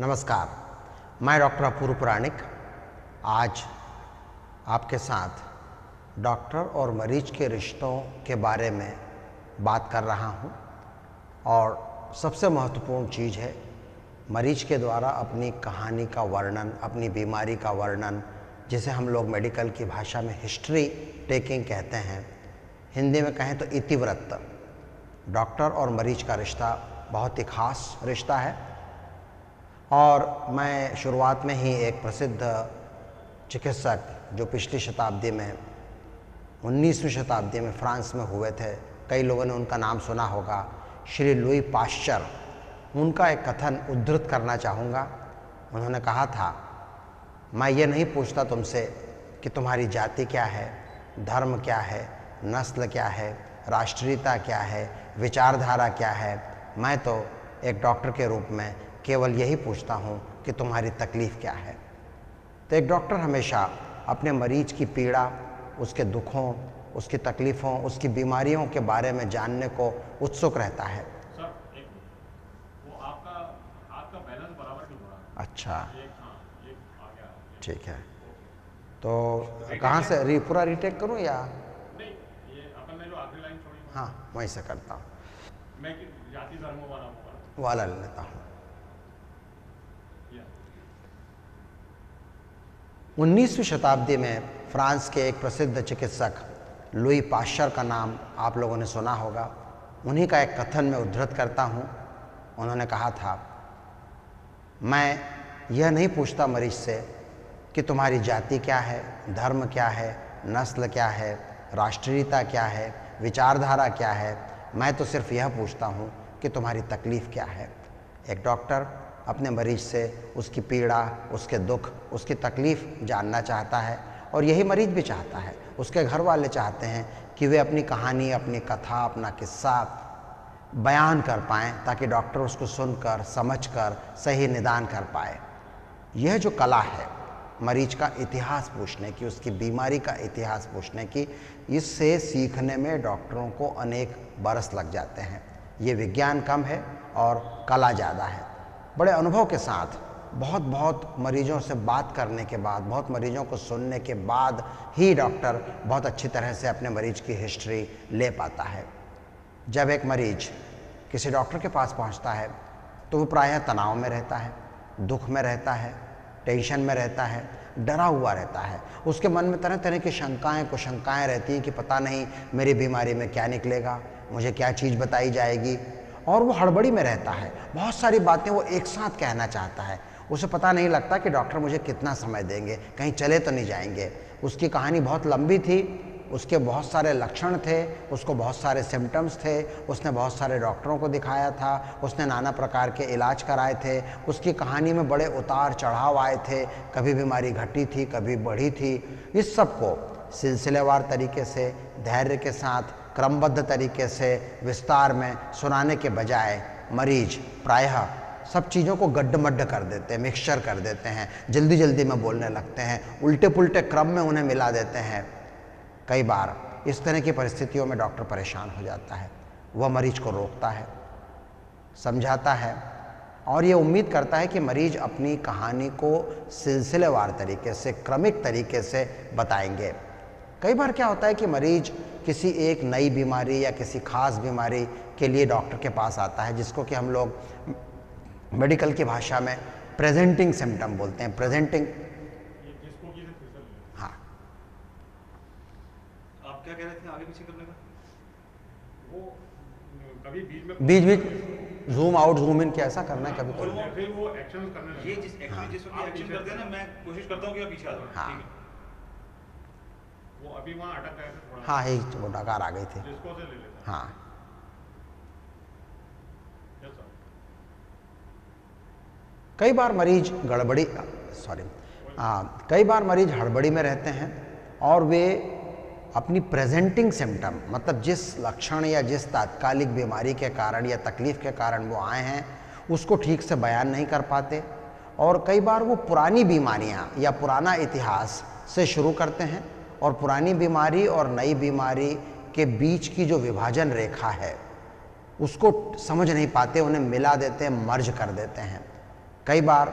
नमस्कार। मैं डॉक्टर अपूर्व पुराणिक। आज आपके साथ डॉक्टर और मरीज़ के रिश्तों के बारे में बात कर रहा हूँ और सबसे महत्वपूर्ण चीज़ है, मरीज़ के द्वारा अपनी कहानी का वर्णन, अपनी बीमारी का वर्णन, जिसे हम लोग मेडिकल की भाषा में हिस्ट्री टेकिंग कहते हैं। हिंदी में कहें तो इतिवृत्त। डॉक्टर और मरीज़ का रिश्ता बहुत ही खास रिश्ता है। और मैं शुरुआत में ही एक प्रसिद्ध चिकित्सक जो पिछली शताब्दी में 19वीं शताब्दी में फ्रांस में हुए थे। कई लोगों ने उनका नाम सुना होगा। Shri Louis Pasteur. उनका एक कथन उद्धृत करना चाहूँगा। उन्होंने कहा था, मैं ये नहीं पूछता तुमसे कि तुम्हारी जाति क्या है, धर्म क्या है, नस्ल क्या है, राष्ट्रीयता क्या है, विचारधारा क्या है। मैं तो एक डॉक्टर के रूप में केवल यही पूछता हूँ कि तुम्हारी तकलीफ़ क्या है। तो एक डॉक्टर हमेशा अपने मरीज़ की पीड़ा उसके दुखों उसकी तकलीफ़ों उसकी बीमारियों के बारे में जानने को उत्सुक रहता है। सर एक आपका हाथ का बैलेंस बराबर नहीं रहा अच्छा। हाँ ठीक है। तो कहाँ से री पूरा रिटेक करूँ या? नहीं ये अपन जो आखिरी लाइन छोड़ी हाँ वहीं से करता हूँ। वाला लेता हूँ। 19वीं शताब्दी में फ्रांस के एक प्रसिद्ध चिकित्सक, लुई पाश्चर का नाम आप लोगों ने सुना होगा। उन्हीं का एक कथन मैं उद्धृत करता हूँ। उन्होंने कहा था, मैं यह नहीं पूछता मरीज़ से कि तुम्हारी जाति क्या है, धर्म क्या है, नस्ल क्या है, राष्ट्रीयता क्या है, विचारधारा क्या है। मैं तो सिर्फ़ यह पूछता हूँ कि तुम्हारी तकलीफ़ क्या है। एक डॉक्टर अपने मरीज़ से उसकी पीड़ा, उसके दुख, उसकी तकलीफ़ जानना चाहता है और यही मरीज़ भी चाहता है। उसके घर वाले चाहते हैं कि वे अपनी कहानी, अपनी कथा, अपना किस्सा बयान कर पाएँ ताकि डॉक्टर उसको सुनकर, समझकर, सही निदान कर पाए। यह जो कला है, मरीज़ का इतिहास पूछने की, उसकी बीमारी का इतिहास पूछने की, इससे सीखने में डॉक्टरों को अनेक बरस लग जाते हैं। ये विज्ञान कम है और कला ज़्यादा है। बड़े अनुभव के साथ बहुत बहुत मरीजों से बात करने के बाद, बहुत मरीजों को सुनने के बाद ही डॉक्टर बहुत अच्छी तरह से अपने मरीज़ की हिस्ट्री ले पाता है। जब एक मरीज़ किसी डॉक्टर के पास पहुँचता है तो वो प्रायः तनाव में रहता है, दुख में रहता है, टेंशन में रहता है, डरा हुआ रहता है। उसके मन में तरह तरह की शंकाएँ, कुशंकाएँ रहती हैं कि पता नहीं मेरी बीमारी में क्या निकलेगा, मुझे क्या चीज़ बताई जाएगी। और वो हड़बड़ी में रहता है। बहुत सारी बातें वो एक साथ कहना चाहता है। उसे पता नहीं लगता कि डॉक्टर मुझे कितना समय देंगे, कहीं चले तो नहीं जाएँगे। उसकी कहानी बहुत लंबी थी, उसके बहुत सारे लक्षण थे, उसको बहुत सारे सिम्टम्स थे, उसने बहुत सारे डॉक्टरों को दिखाया था, उसने नाना प्रकार के इलाज कराए थे, उसकी कहानी में बड़े उतार चढ़ाव आए थे, कभी बीमारी घटी थी, कभी बढ़ी थी। इस सबको सिलसिलेवार तरीके से, धैर्य के साथ क्रमबद्ध तरीके से विस्तार में सुनाने के बजाय मरीज़ प्रायः सब चीज़ों को गड्ढमड्ढ कर देते हैं मिक्सचर कर देते हैं जल्दी जल्दी में बोलने लगते हैं उल्टे पुल्टे क्रम में उन्हें मिला देते हैं। कई बार इस तरह की परिस्थितियों में डॉक्टर परेशान हो जाता है, वह मरीज़ को रोकता है, समझाता है और ये उम्मीद करता है कि मरीज़ अपनी कहानी को सिलसिलेवार तरीके से, क्रमिक तरीके से बताएँगे। कई बार क्या होता है कि मरीज़ किसी एक नई बीमारी या किसी खास बीमारी के लिए डॉक्टर के पास आता है जिसको कि हम लोग मेडिकल की भाषा में प्रेजेंटिंग सिम्टम बोलते हैं। प्रेजेंटिंग। जिसको हाँ। आप क्या कह रहे थे आगे पीछे करने का? वो कभी बीच में बीच बीच। जूम आउट जूम इन कैसा करना है कभी फिर वो एक्शन करने ये जिस एक्चुअली हाँ। जिस वक्त एक्शन करते हैं ना मैं कोशिश करता हूँ कि आप पीछे आ जाओ। हाँ। ठीक है। वो अभी वहाँ अटक गए थे थोड़ा। हाँ एक वो डकार आ गई थी। जिसको से ले लेते हाँ। कई बार मरीज़ गड़बड़ी सॉरी कई बार मरीज़ हड़बड़ी में रहते हैं और वे अपनी प्रेजेंटिंग सिम्टम मतलब जिस लक्षण या जिस तात्कालिक बीमारी के कारण या तकलीफ़ के कारण वो आए हैं उसको ठीक से बयान नहीं कर पाते और कई बार वो पुरानी बीमारियाँ या पुराना इतिहास से शुरू करते हैं। और पुरानी बीमारी और नई बीमारी के बीच की जो विभाजन रेखा है, उसको समझ नहीं पाते, उन्हें मिला देते हैं, मर्ज कर देते हैं। कई बार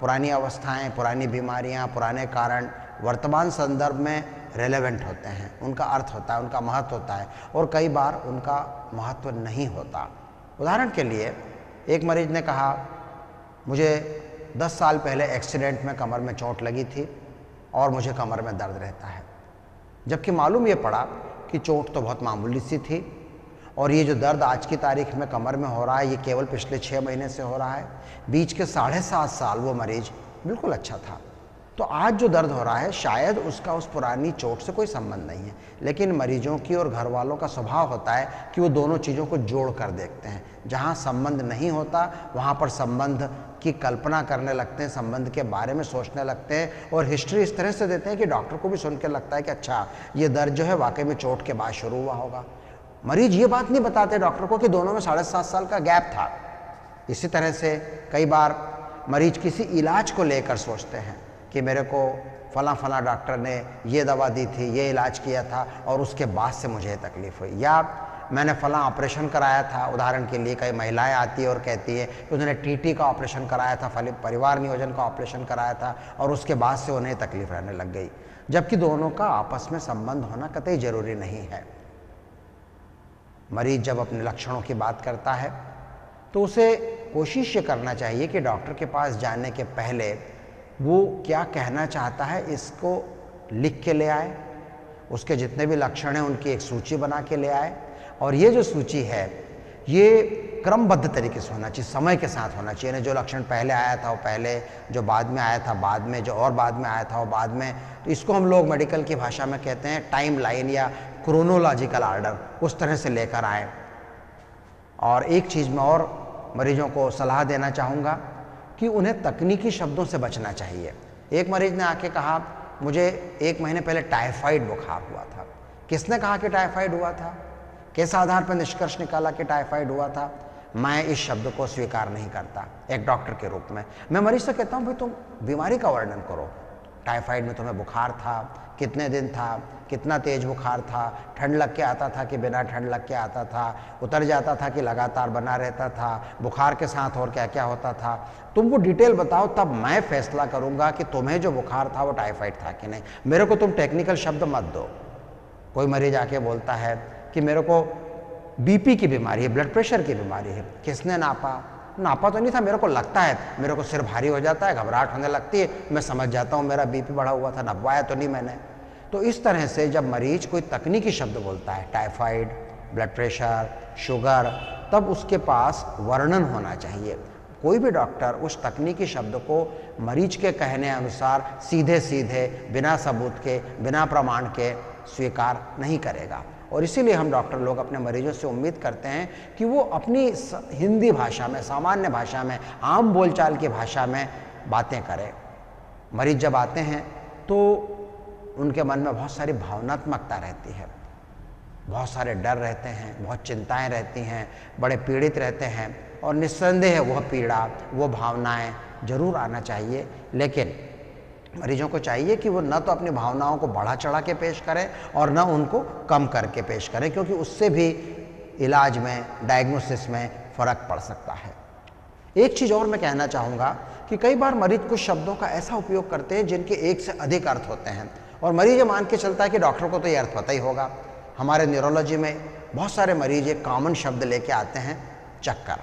पुरानी अवस्थाएँ, पुरानी बीमारियाँ, पुराने कारण वर्तमान संदर्भ में रेलेवेंट होते हैं। उनका अर्थ होता है, उनका महत्व होता है, और कई बार उनका महत्व नहीं होता। उदाहरण के लिए, एक मरीज़ ने कहा, मुझे 10 साल पहले एक्सीडेंट में कमर में चोट लगी थी और मुझे कमर में दर्द रहता है। जबकि मालूम ये पड़ा कि चोट तो बहुत मामूली सी थी और ये जो दर्द आज की तारीख में कमर में हो रहा है, ये केवल पिछले छः महीने से हो रहा है। बीच के साढ़े सात साल वो मरीज़ बिल्कुल अच्छा था। तो आज जो दर्द हो रहा है, शायद उसका उस पुरानी चोट से कोई संबंध नहीं है, लेकिन मरीजों की और घर वालों का स्वभाव होता है कि वो दोनों चीज़ों को जोड़ कर देखते हैं। जहाँ संबंध नहीं होता, वहाँ पर संबंध की कल्पना करने लगते हैं, संबंध के बारे में सोचने लगते हैं और हिस्ट्री इस तरह से देते हैं कि डॉक्टर को भी सुन के लगता है कि अच्छा ये दर्द जो है वाकई में चोट के बाद शुरू हुआ होगा। मरीज़ ये बात नहीं बताते डॉक्टर को कि दोनों में साढ़े सात साल का गैप था। इसी तरह से कई बार मरीज़ किसी इलाज को लेकर सोचते हैं कि मेरे को फला फला डॉक्टर ने ये दवा दी थी, ये इलाज किया था और उसके बाद से मुझे तकलीफ़ हुई। या मैंने फला ऑपरेशन कराया था, उदाहरण के लिए कई महिलाएँ आती है और कहती है कि उन्होंने टीटी का ऑपरेशन कराया था, फली, परिवार नियोजन का ऑपरेशन कराया था और उसके बाद से उन्हें तकलीफ़ रहने लग गई। जबकि दोनों का आपस में संबंध होना कतई ज़रूरी नहीं है। मरीज़ जब अपने लक्षणों की बात करता है तो उसे कोशिश ये करना चाहिए कि डॉक्टर के पास जाने के पहले वो क्या कहना चाहता है, इसको लिख के ले आए, उसके जितने भी लक्षण हैं उनकी एक सूची बना के ले आए और ये जो सूची है, ये क्रमबद्ध तरीके से होना चाहिए, समय के साथ होना चाहिए। ना जो लक्षण पहले आया था, वो पहले, जो बाद में आया था, बाद में, जो और बाद में आया था, वो बाद में। तो इसको हम लोग मेडिकल की भाषा में कहते हैं टाइम लाइन या क्रोनोलॉजिकल आर्डर उस तरह से लेकर आए। और एक चीज़ में और मरीजों को सलाह देना चाहूँगा कि उन्हें तकनीकी शब्दों से बचना चाहिए। एक मरीज़ ने आके कहा, मुझे एक महीने पहले टाइफाइड बुखार हुआ था। किसने कहा कि टाइफाइड हुआ था? किस आधार पर निष्कर्ष निकाला कि टाइफाइड हुआ था, मैं इस शब्द को स्वीकार नहीं करता, एक डॉक्टर के रूप में। मैं मरीज़ से कहता हूँ, भाई तुम बीमारी का वर्णन करो। टाइफाइड में तुम्हें बुखार था, कितने दिन था, कितना तेज बुखार था, ठंड लग के आता था कि बिना ठंड लग के आता था, उतर जाता था कि लगातार बना रहता था, बुखार के साथ और क्या क्या होता था? तुम वो डिटेल बताओ, तब मैं फैसला करूँगा कि तुम्हें जो बुखार था वो टाइफाइड था कि नहीं। मेरे को तुम टेक्निकल शब्द मत दो। कोई मरीज़ आके बोलता है कि मेरे को बीपी की बीमारी है ब्लड प्रेशर की बीमारी है। किसने नापा? नापा तो नहीं था, मेरे को लगता है। मेरे को सिर भारी हो जाता है, घबराहट होने लगती है। मैं समझ जाता हूँ मेरा बीपी बढ़ा हुआ था, नपवाया तो नहीं मैंने। तो इस तरह से जब मरीज़ कोई तकनीकी शब्द बोलता है टाइफाइड ब्लड प्रेशर शुगर तब उसके पास वर्णन होना चाहिए। कोई भी डॉक्टर उस तकनीकी शब्द को मरीज़ के कहने अनुसार सीधे सीधे बिना सबूत के, बिना प्रमाण के स्वीकार नहीं करेगा। और इसीलिए हम डॉक्टर लोग अपने मरीजों से उम्मीद करते हैं कि वो अपनी हिंदी भाषा में, सामान्य भाषा में, आम बोलचाल की भाषा में बातें करें। मरीज़ जब आते हैं तो उनके मन में बहुत सारी भावनात्मकता रहती है। बहुत सारे डर रहते हैं, बहुत चिंताएँ रहती हैं, बड़े पीड़ित रहते हैं और निस्संदेह वह पीड़ा वो भावनाएँ ज़रूर आना चाहिए। लेकिन मरीजों को चाहिए कि वो न तो अपनी भावनाओं को बढ़ा चढ़ा के पेश करें और न उनको कम करके पेश करें, क्योंकि उससे भी इलाज में डायग्नोसिस में फ़र्क पड़ सकता है। एक चीज़ और मैं कहना चाहूँगा कि कई बार मरीज़ कुछ शब्दों का ऐसा उपयोग करते हैं जिनके एक से अधिक अर्थ होते हैं, और मरीज़ ये मान के चलता है कि डॉक्टर को तो ये अर्थ पता ही होगा। हमारे न्यूरोलॉजी में बहुत सारे मरीज़ एक कॉमन शब्द लेके आते हैं, चक्कर।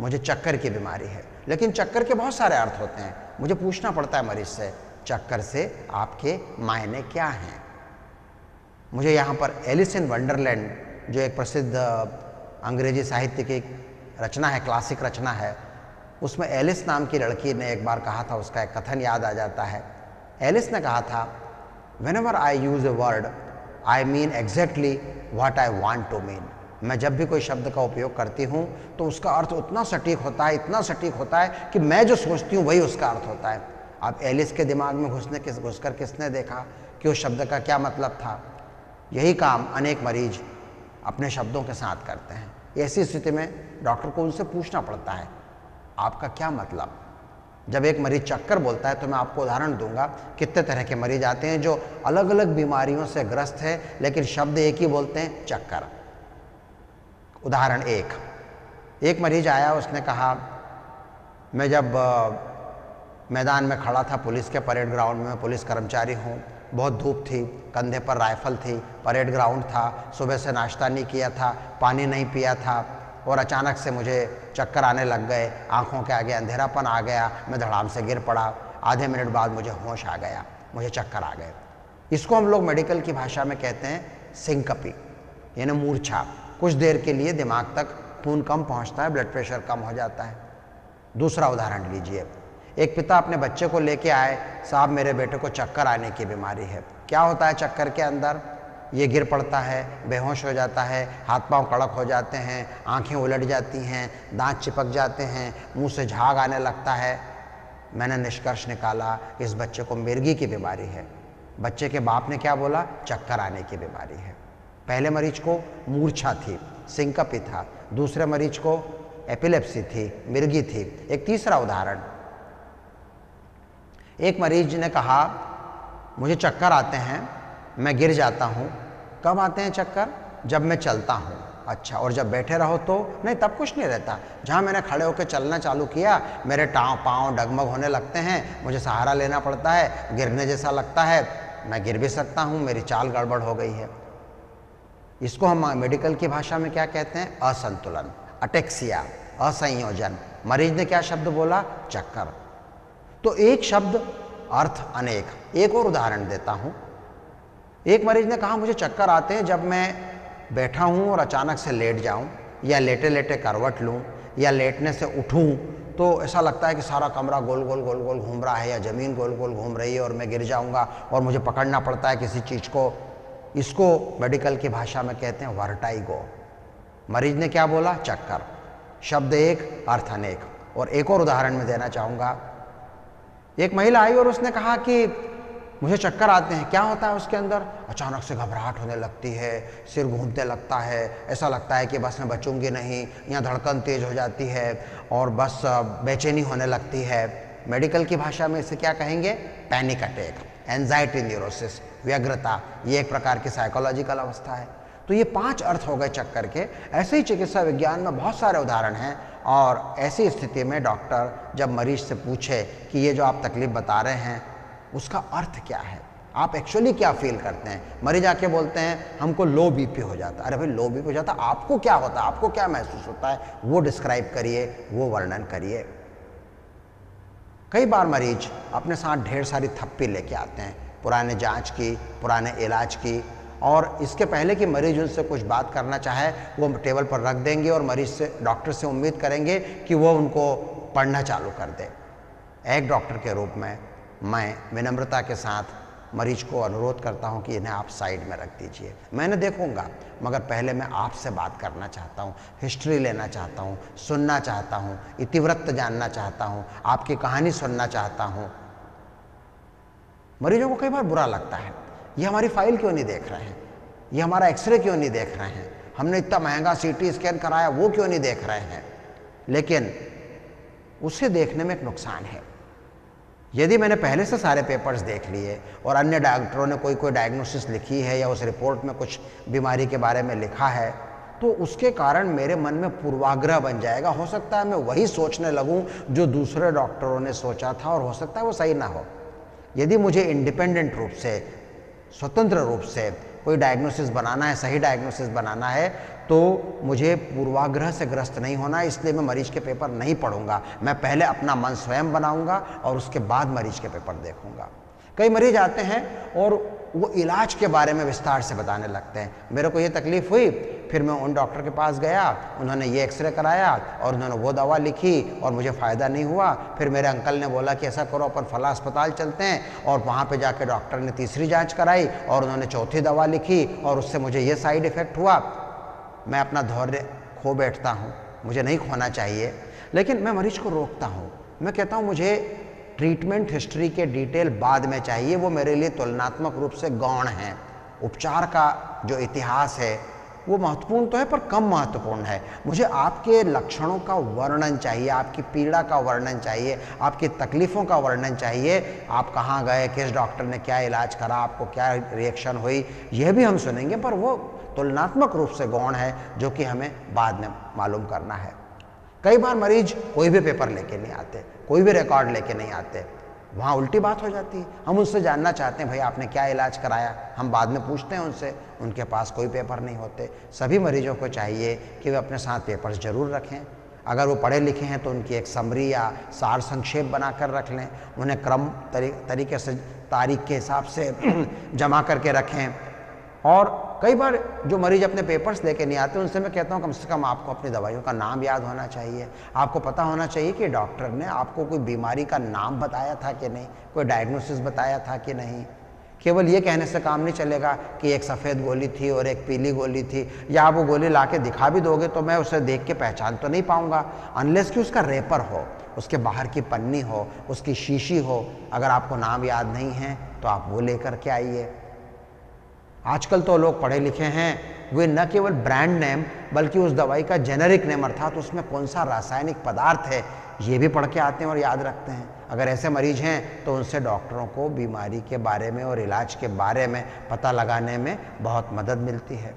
मुझे चक्कर की बीमारी है, लेकिन चक्कर के बहुत सारे अर्थ होते हैं। मुझे पूछना पड़ता है मरीज़ से चक्कर से आपके मायने क्या हैं? मुझे यहाँ पर एलिस इन वंडरलैंड, जो एक प्रसिद्ध अंग्रेज़ी साहित्य की रचना है, क्लासिक रचना है, उसमें एलिस नाम की लड़की ने एक बार कहा था, उसका एक कथन याद आ जाता है। एलिस ने कहा था whenever I use a word I mean exactly what I want to mean मैं जब भी कोई शब्द का उपयोग करती हूँ तो उसका अर्थ उतना सटीक होता है, इतना सटीक होता है कि मैं जो सोचती हूँ, वही उसका अर्थ होता है। अब एलिस के दिमाग में घुसने किस, घुसकर किसने देखा कि उस शब्द का क्या मतलब था? यही काम अनेक मरीज़ अपने शब्दों के साथ करते हैं। ऐसी स्थिति में डॉक्टर को उनसे पूछना पड़ता है, आपका क्या मतलब? जब एक मरीज़ चक्कर बोलता है तो मैं आपको उदाहरण दूँगा, कितने तरह के मरीज़ आते हैं जो अलग अलग बीमारियों से ग्रस्त है, लेकिन शब्द एक ही बोलते हैं, चक्कर। उदाहरण एक। एक मरीज़ आया, उसने कहा, मैं जब मैदान में खड़ा था पुलिस के परेड ग्राउंड में। पुलिस कर्मचारी हूँ। बहुत धूप थी। कंधे पर राइफल थी। परेड ग्राउंड था। सुबह से नाश्ता नहीं किया था। पानी नहीं पिया था। और अचानक से मुझे चक्कर आने लग गए। आँखों के आगे अंधेरापन आ गया। मैं धड़ाम से गिर पड़ा। आधे मिनट बाद मुझे होश आ गया। मुझे चक्कर आ गए। इसको हम लोग मेडिकल की भाषा में कहते हैं सिंकपी, यानी मूर्छा। कुछ देर के लिए दिमाग तक खून कम पहुँचता है, ब्लड प्रेशर कम हो जाता है। दूसरा उदाहरण लीजिए। एक पिता अपने बच्चे को लेके आए, साहब, मेरे बेटे को चक्कर आने की बीमारी है। क्या होता है चक्कर के अंदर? ये गिर पड़ता है, बेहोश हो जाता है, हाथ पाँव कड़क हो जाते हैं, आँखें उलट जाती हैं, दांत चिपक जाते हैं, मुँह से झाग आने लगता है। मैंने निष्कर्ष निकाला, इस बच्चे को मिर्गी की बीमारी है। बच्चे के बाप ने क्या बोला? चक्कर आने की बीमारी है। पहले मरीज़ को मूर्छा थी सिंकपी था। दूसरे मरीज़ को एपिलेप्सी थी, मिर्गी थी। एक तीसरा उदाहरण एक मरीज़ ने कहा, मुझे चक्कर आते हैं, मैं गिर जाता हूँ। कब आते हैं चक्कर? जब मैं चलता हूँ। अच्छा और जब बैठे रहो तो? नहीं, तब कुछ नहीं रहता। जहाँ मैंने खड़े होकर चलना चालू किया, मेरे टाँव, पाँव डगमग होने लगते हैं। मुझे सहारा लेना पड़ता है, गिरने जैसा लगता है। मैं गिर भी सकता हूँ, मेरी चाल गड़बड़ हो गई है। इसको हम मेडिकल की भाषा में क्या कहते हैं? असंतुलन, अटेक्सिया, असंयोजन। मरीज़ ने क्या शब्द बोला? चक्कर। तो एक शब्द अर्थ अनेक। एक और उदाहरण देता हूँ। एक मरीज़ ने कहा, मुझे चक्कर आते हैं जब मैं बैठा हूँ और अचानक से लेट जाऊँ या लेटे लेटे करवट लूँ या लेटने से उठूं तो ऐसा लगता है कि सारा कमरा गोल गोल गोल गोल घूम रहा है या ज़मीन गोल गोल घूम रही है और मैं गिर जाऊँगा और मुझे पकड़ना पड़ता है किसी चीज़ को। इसको मेडिकल की भाषा में कहते हैं वर्टाइगो। मरीज़ ने क्या बोला? चक्कर। शब्द एक, अर्थ अनेक। और एक और उदाहरण में देना चाहूँगा। एक महिला आई और उसने कहा कि मुझे चक्कर आते हैं, क्या होता है उसके अंदर? अचानक से घबराहट होने लगती है, सिर घूमते लगता है, ऐसा लगता है कि बस मैं बचूँगी नहीं यहाँ धड़कन तेज हो जाती है और बस बेचैनी होने लगती है। मेडिकल की भाषा में इसे क्या कहेंगे? पैनिक अटैक एनजाइटी न्यूरोसिस व्यग्रता, ये एक प्रकार की साइकोलॉजिकल अवस्था है। तो ये पाँच अर्थ हो गए चक्कर के। ऐसे ही चिकित्सा विज्ञान में बहुत सारे उदाहरण हैं। और ऐसी स्थिति में डॉक्टर जब मरीज़ से पूछे कि ये जो आप तकलीफ़ बता रहे हैं, उसका अर्थ क्या है? आप एक्चुअली क्या फील करते हैं? मरीज़ आके बोलते हैं, हमको लो बीपी हो जाता है। अरे भाई लो बीपी हो जाता आपको क्या होता है? आपको क्या महसूस होता है? वो डिस्क्राइब करिए, वो वर्णन करिए। कई बार मरीज़ अपने साथ ढेर सारी थप्पी लेके आते हैं। पुराने जाँच की, पुराने इलाज की और इसके पहले कि मरीज़ उनसे कुछ बात करना चाहे, वो टेबल पर रख देंगे और मरीज़ से, डॉक्टर से उम्मीद करेंगे कि वो उनको पढ़ना चालू कर दे। एक डॉक्टर के रूप में मैं विनम्रता के साथ मरीज़ को अनुरोध करता हूँ कि इन्हें आप साइड में रख दीजिए। मैंने देखूँगा, मगर पहले मैं आपसे बात करना चाहता हूँ, हिस्ट्री लेना चाहता हूँ, सुनना चाहता हूँ, इतिवृत्त जानना चाहता हूँ, आपकी कहानी सुनना चाहता हूँ। मरीजों को कई बार बुरा लगता है। ये हमारी फ़ाइल क्यों नहीं देख रहे हैं? ये हमारा एक्सरे क्यों नहीं देख रहे हैं? हमने इतना महँगा सीटी स्कैन कराया, वो क्यों नहीं देख रहे हैं? लेकिन उसे देखने में एक नुकसान है। यदि मैंने पहले से सारे पेपर्स देख लिए और अन्य डॉक्टरों ने कोई कोई डायग्नोसिस लिखी है या उस रिपोर्ट में कुछ बीमारी के बारे में लिखा है तो उसके कारण मेरे मन में पूर्वाग्रह बन जाएगा। हो सकता है मैं वही सोचने लगूं जो दूसरे डॉक्टरों ने सोचा था और हो सकता है वो सही ना हो। यदि मुझे इंडिपेंडेंट रूप से स्वतंत्र रूप से कोई डायग्नोसिस बनाना है, सही डायग्नोसिस बनाना है तो मुझे पूर्वाग्रह से ग्रस्त नहीं होना, इसलिए मैं मरीज़ के पेपर नहीं पढ़ूँगा। मैं पहले अपना मन स्वयं बनाऊँगा और उसके बाद मरीज़ के पेपर देखूँगा। कई मरीज़ आते हैं और वो इलाज के बारे में विस्तार से बताने लगते हैं। मेरे को ये तकलीफ़ हुई फिर मैं उन डॉक्टर के पास गया, उन्होंने ये एक्सरे कराया और उन्होंने वो दवा लिखी और मुझे फ़ायदा नहीं हुआ। फिर मेरे अंकल ने बोला कि ऐसा करो, अपन फला अस्पताल चलते हैं और वहाँ पे जाके डॉक्टर ने तीसरी जाँच कराई और उन्होंने चौथी दवा लिखी और उससे मुझे ये साइड इफ़ेक्ट हुआ। मैं अपना धैर्य खो बैठता हूँ, मुझे नहीं खोना चाहिए, लेकिन मैं मरीज़ को रोकता हूँ। मैं कहता हूँ, मुझे ट्रीटमेंट हिस्ट्री के डिटेल बाद में चाहिए, वो मेरे लिए तुलनात्मक रूप से गौण है। उपचार का जो इतिहास है वो महत्वपूर्ण तो है, पर कम महत्वपूर्ण है। मुझे आपके लक्षणों का वर्णन चाहिए, आपकी पीड़ा का वर्णन चाहिए, आपकी तकलीफ़ों का वर्णन चाहिए। आप कहाँ गए, किस डॉक्टर ने क्या इलाज करा, आपको क्या रिएक्शन हुई, यह भी हम सुनेंगे, पर वो तुलनात्मक रूप से गौण है, जो कि हमें बाद में मालूम करना है। कई बार मरीज़ कोई भी पेपर लेके नहीं आते, कोई भी रिकॉर्ड लेके नहीं आते। वहाँ उल्टी बात हो जाती है। हम उनसे जानना चाहते हैं भाई आपने क्या इलाज कराया? हम बाद में पूछते हैं उनसे। उनके पास कोई पेपर नहीं होते। सभी मरीजों को चाहिए कि वे अपने साथ पेपर्स ज़रूर रखें। अगर वो पढ़े लिखे हैं तो उनकी एक समरी या सार संक्षेप बना कर रख लें। उन्हें क्रम तरी, तरीके से तारीख के हिसाब से जमा करके रखें। और कई बार जो मरीज़ अपने पेपर्स लेके नहीं आते, उनसे मैं कहता हूँ, कम से कम आपको अपनी दवाइयों का नाम याद होना चाहिए। आपको पता होना चाहिए कि डॉक्टर ने आपको कोई बीमारी का नाम बताया था कि नहीं? कोई डायग्नोसिस बताया था कि नहीं? केवल ये कहने से काम नहीं चलेगा कि एक सफ़ेद गोली थी और एक पीली गोली थी। या आप वो गोली ला के दिखा भी दोगे तो मैं उसे देख के पहचान तो नहीं पाऊँगा। अनलेस कि उसका रेपर हो, उसके बाहर की पन्नी हो, उसकी शीशी हो, अगर आपको नाम याद नहीं है तो आप वो लेकर के आइए। आजकल तो लोग पढ़े लिखे हैं। वे न केवल ब्रांड नेम बल्कि उस दवाई का जेनरिक नेम अर्थात तो उसमें कौन सा रासायनिक पदार्थ है, ये भी पढ़ के आते हैं और याद रखते हैं। अगर ऐसे मरीज़ हैं तो उनसे डॉक्टरों को बीमारी के बारे में और इलाज के बारे में पता लगाने में बहुत मदद मिलती है।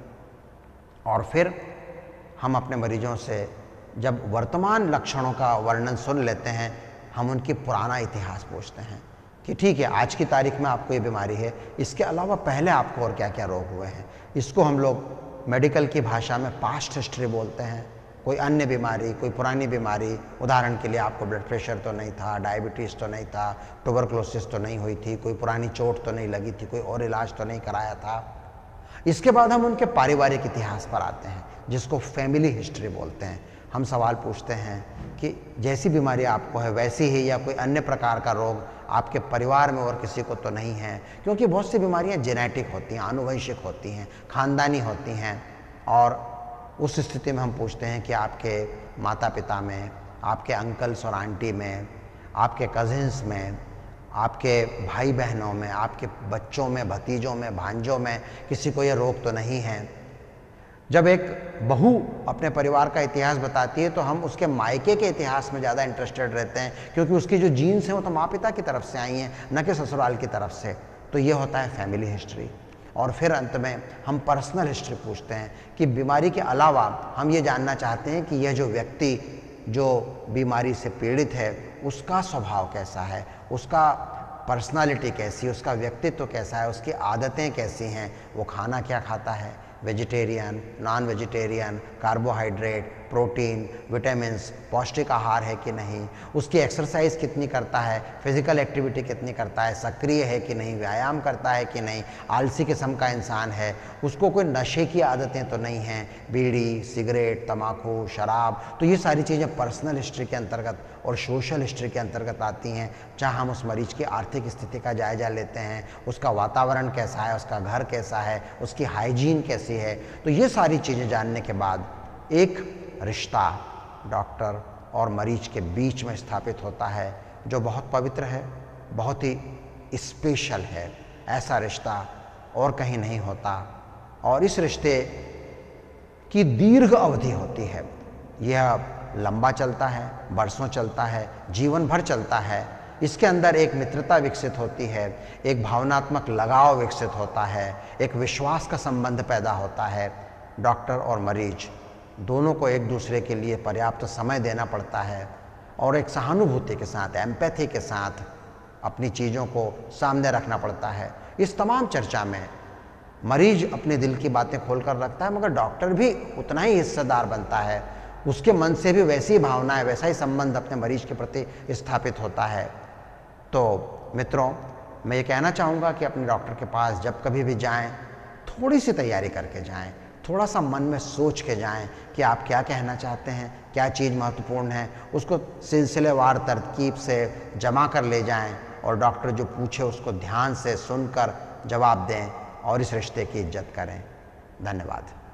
और फिर हम अपने मरीजों से जब वर्तमान लक्षणों का वर्णन सुन लेते हैं, हम उनकी पुराना इतिहास पूछते हैं। कि ठीक है, आज की तारीख में आपको ये बीमारी है। इसके अलावा पहले आपको और क्या क्या रोग हुए हैं? इसको हम लोग मेडिकल की भाषा में पास्ट हिस्ट्री बोलते हैं। कोई अन्य बीमारी, कोई पुरानी बीमारी, उदाहरण के लिए आपको ब्लड प्रेशर तो नहीं था डायबिटीज़ तो नहीं था ट्यूबरक्लोसिस तो नहीं हुई थी, कोई पुरानी चोट तो नहीं लगी थी, कोई और इलाज तो नहीं कराया था। इसके बाद हम उनके पारिवारिक इतिहास पर आते हैं, जिसको फैमिली हिस्ट्री बोलते हैं। हम सवाल पूछते हैं कि जैसी बीमारी आपको है, वैसी ही या कोई अन्य प्रकार का रोग आपके परिवार में और किसी को तो नहीं है? क्योंकि बहुत सी बीमारियाँ जेनेटिक होती हैं, आनुवंशिक होती हैं, खानदानी होती हैं और उस स्थिति में हम पूछते हैं कि आपके माता पिता में, आपके अंकल्स और आंटी में, आपके कजिन्स में, आपके भाई बहनों में, आपके बच्चों में, भतीजों में, भांजों में किसी को ये रोग तो नहीं है? जब एक बहू अपने परिवार का इतिहास बताती है तो हम उसके मायके के इतिहास में ज़्यादा इंटरेस्टेड रहते हैं, क्योंकि उसकी जो जीन्स हैं वो तो माँ पिता की तरफ़ से आई हैं, न कि ससुराल की तरफ़ से। तो ये होता है फैमिली हिस्ट्री और फिर अंत में हम पर्सनल हिस्ट्री पूछते हैं कि बीमारी के अलावा हम ये जानना चाहते हैं कि यह जो व्यक्ति जो बीमारी से पीड़ित है, उसका स्वभाव कैसा है? उसका पर्सनालिटी कैसी उसका व्यक्तित्व तो कैसा है? उसकी आदतें कैसी हैं? वो खाना क्या खाता है? vegetarian, non-vegetarian, carbohydrate, protein vitamin पौष्टिक आहार है कि नहीं, उसकी एक्सरसाइज कितनी करता है फ़िज़िकल एक्टिविटी कितनी करता है, सक्रिय है कि नहीं, व्यायाम करता है कि नहीं, आलसी किस्म का इंसान है, उसको कोई नशे की आदतें तो नहीं हैं, बीड़ी, सिगरेट तम्बाकू शराब तो ये सारी चीज़ें पर्सनल हिस्ट्री के अंतर्गत और सोशल हिस्ट्री के अंतर्गत आती हैं, जहाँ हम उस मरीज़ की आर्थिक स्थिति का जायजा लेते हैं, उसका वातावरण कैसा है, उसका घर कैसा है, उसकी हाइजीन कैसी है तो ये सारी चीज़ें जानने के बाद एक रिश्ता, डॉक्टर और मरीज़ के बीच में स्थापित होता है, जो बहुत पवित्र है, बहुत ही स्पेशल है। ऐसा रिश्ता और कहीं नहीं होता। और इस रिश्ते की दीर्घ अवधि होती है। यह लंबा चलता है, बरसों चलता है जीवन भर चलता है। इसके अंदर एक मित्रता विकसित होती है, एक भावनात्मक लगाव विकसित होता है, एक विश्वास का संबंध पैदा होता है। डॉक्टर और मरीज़ दोनों को एक दूसरे के लिए पर्याप्त समय देना पड़ता है और एक सहानुभूति के साथ एम्पैथी के साथ अपनी चीज़ों को सामने रखना पड़ता है। इस तमाम चर्चा में मरीज़ अपने दिल की बातें खोल कर रखता है, मगर डॉक्टर भी उतना ही हिस्सेदार बनता है। उसके मन से भी वैसी भावना है, वैसा ही संबंध अपने मरीज़ के प्रति स्थापित होता है। तो मित्रों, मैं ये कहना चाहूँगा कि अपने डॉक्टर के पास जब कभी भी जाएँ, थोड़ी सी तैयारी करके जाएँ थोड़ा सा मन में सोच के जाएँ कि आप क्या कहना चाहते हैं, क्या चीज़ महत्वपूर्ण है, उसको सिलसिलेवार तरकीब से जमा कर ले जाएँ और डॉक्टर जो पूछे उसको ध्यान से सुनकर जवाब दें और इस रिश्ते की इज़्ज़त करें। धन्यवाद।